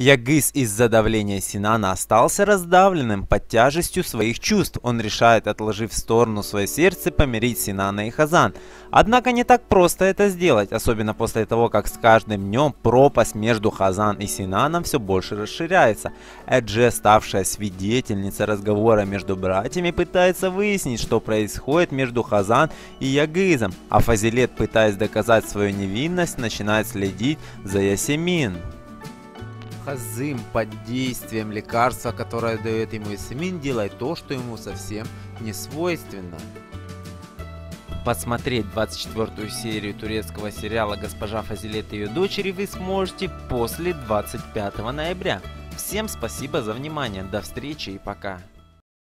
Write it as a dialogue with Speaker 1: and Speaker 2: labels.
Speaker 1: Ягыз из-за давления Синана остался раздавленным под тяжестью своих чувств. Он решает, отложив в сторону свое сердце, помирить Синана и Хазан. Однако не так просто это сделать, особенно после того, как с каждым днем пропасть между Хазан и Синаном все больше расширяется. Эдже, ставшая свидетельницей разговора между братьями, пытается выяснить, что происходит между Хазан и Ягызом, а Фазилет, пытаясь доказать свою невинность, начинает следить за Ясемин. Хазым под действием лекарства, которое дает ему Исмин, делает то, что ему совсем не свойственно. Посмотреть 24 серию турецкого сериала «Госпожа Фазилет и ее дочери» вы сможете после 25 ноября. Всем спасибо за внимание, до встречи и пока.